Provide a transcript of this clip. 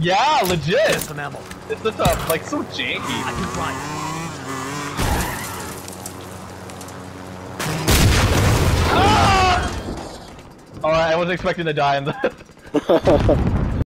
Yeah, legit. Some ammo. It's just a like so janky. I can fly. Ah! Alright, I wasn't expecting to die in the.